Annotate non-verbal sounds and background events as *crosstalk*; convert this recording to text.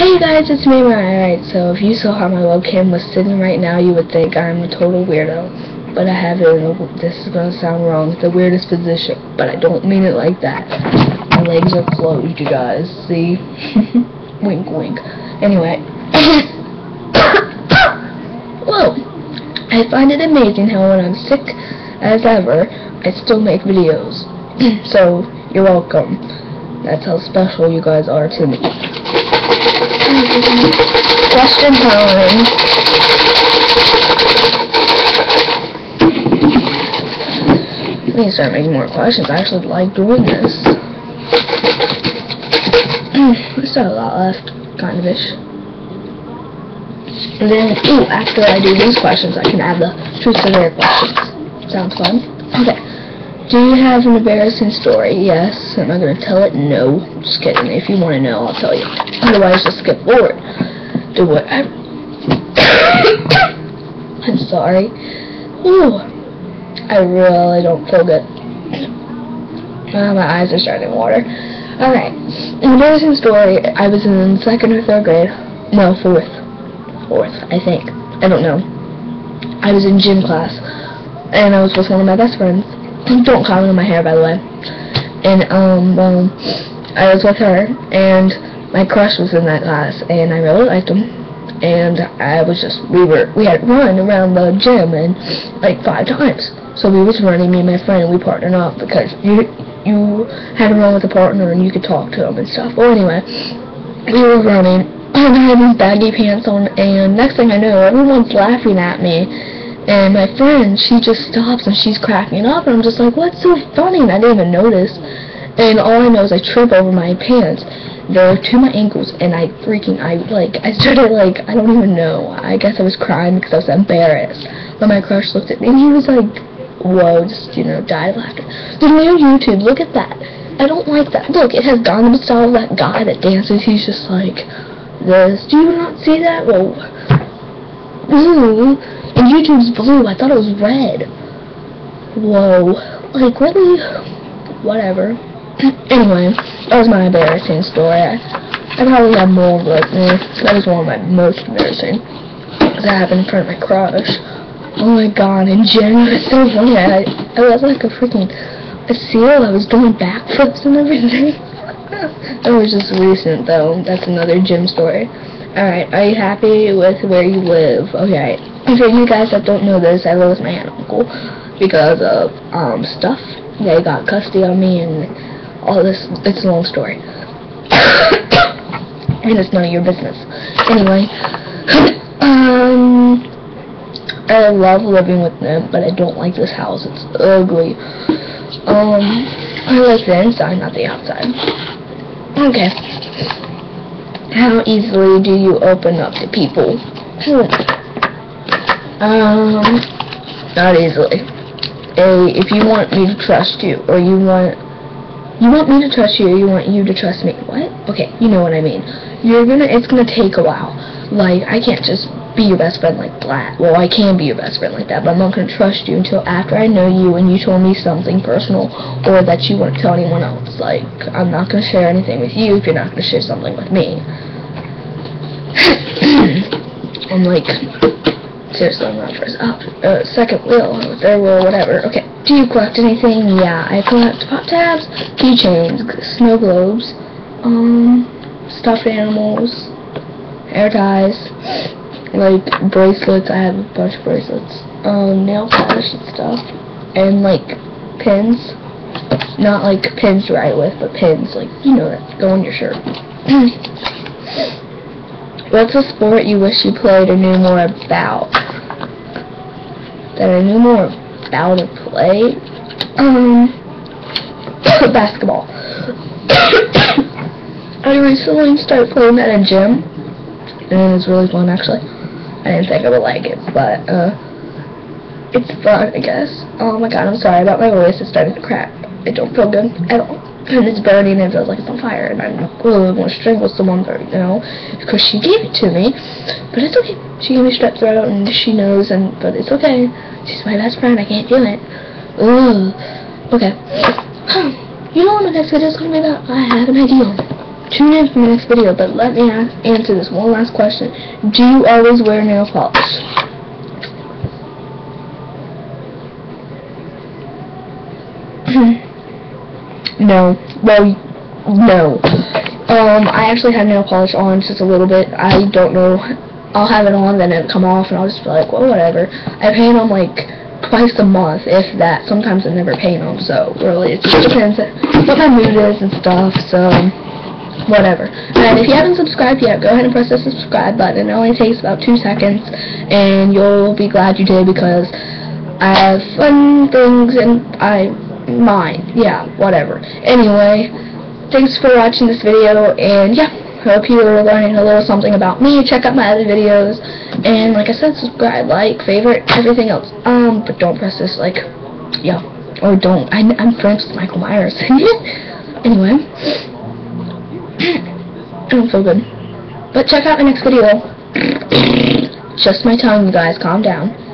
Hey guys, it's me, Mariah. Alright, so if you saw how my webcam was sitting right now, you would think I'm a total weirdo. But I have it in a, this is gonna sound wrong, the weirdest position, but I don't mean it like that. My legs are closed, you guys, see? *laughs* wink, wink. Anyway. *coughs* Whoa! I find it amazing how when I'm sick as ever, I still make videos. *coughs* so, you're welcome. That's how special you guys are to me. Question time. I need to start making more questions. I actually like doing this. *clears throat* I still have a lot left, kind of ish. And then, ooh, after I do these questions, I can add the truth or dare questions. Sounds fun? Okay. Do you have an embarrassing story? Yes. Am I going to tell it? No. Just kidding. If you want to know, I'll tell you. Otherwise, just skip forward. Do what I... *coughs* I'm sorry. Ooh. I really don't feel good. Uh, my eyes are starting to water. Alright. Embarrassing story. I was in second or third grade. No, fourth. Fourth, I think. I don't know. I was in gym class. And I was with one of my best friends don't comment on my hair, by the way. And, um, well, I was with her, and my crush was in that class, and I really liked him. And I was just, we were, we had run around the gym, and, like, five times. So we was running, me and my friend, we partnered up, because you, you had to run with a partner, and you could talk to him and stuff. Well, anyway, we were running, *clears throat* and I had these baggy pants on, and next thing I know, everyone's laughing at me, and my friend, she just stops and she's cracking up, and I'm just like, what's so funny? And I didn't even notice. And all I know is I trip over my pants. They're to my ankles, and I freaking, I, like, I started, like, I don't even know. I guess I was crying because I was embarrassed. But my crush looked at me, and he was like, whoa, just, you know, died of laughter. The new YouTube, look at that. I don't like that. Look, it has Gangnam Style, that guy that dances, he's just like, this. Do you not see that? Whoa. Ooh. And YouTube's blue. I thought it was red. Whoa. Like, really? Whatever. *clears throat* anyway, that was my embarrassing story. I, I probably have more, but eh, that was one of my most embarrassing. That happened in front of my crush. Oh my god, and Jen *laughs* was so funny. I, I was like a freaking a seal. I was doing backflips and everything. *laughs* that was just recent, though. That's another gym story. Alright, are you happy with where you live? Okay, for you guys that don't know this, I lost my aunt and uncle because of um stuff. They got custody of me and all this. It's a long story. *coughs* and it's none of your business. Anyway, *coughs* um, I love living with them, but I don't like this house. It's ugly. Um, I like the inside, not the outside. Okay. How easily do you open up to people? Um, not easily. A, if you want me to trust you, or you want, you want me to trust you, or you want you to trust me. What? Okay, you know what I mean. You're gonna, it's gonna take a while. Like, I can't just be your best friend like that. Well, I can be your best friend like that, but I'm not gonna trust you until after I know you and you told me something personal, or that you wouldn't tell anyone else. Like, I'm not gonna share anything with you if you're not gonna share something with me. *coughs* I'm like, seriously, I'm not first up. Uh, second wheel, third wheel, whatever. Okay, do you collect anything? Yeah, I collect pop tabs, keychains, snow globes, um, stuffed animals, hair ties, like bracelets. I have a bunch of bracelets, um, nail polish and stuff, and like pins. Not like pins to write with, but pins, like, you know that, go on your shirt. *clears throat* What's a sport you wish you played or knew more about? That I knew more about or played? Um, *coughs* basketball. *coughs* I recently started playing at a gym, and it was really fun, actually. I didn't think I would like it, but, uh, it's fun, I guess. Oh my god, I'm sorry about my voice. It's starting to crack. I don't feel good at all and it's burning and feels like it's on fire and I really want to strangle someone you know, because she gave it to me. But it's okay. She gave me strep throat and she knows and but it's okay. She's my best friend. I can't do it. Ugh. okay. *sighs* You know what my next video is going to be about? I have an idea. Tune in for my next video, but let me answer this one last question. Do you always wear nail polish? *clears throat* no. Well, no. Um, I actually have nail polish on just a little bit. I don't know. I'll have it on, then it'll come off, and I'll just be like, well, whatever. I paint them, like, twice a month, if that. Sometimes I never paint them, so really, it just depends what my mood is and stuff, so whatever. And if you haven't subscribed yet, go ahead and press the subscribe button. It only takes about two seconds, and you'll be glad you did because I have fun things and I mine. Yeah, whatever. Anyway, thanks for watching this video, and yeah, hope you are learning a little something about me. Check out my other videos, and like I said, subscribe, like, favorite, everything else. Um, but don't press this, like, yeah, or don't. I, I'm friends with Michael Myers. *laughs* anyway. I don't feel good. But check out my next video. *clears throat* Just my tongue, you guys. Calm down.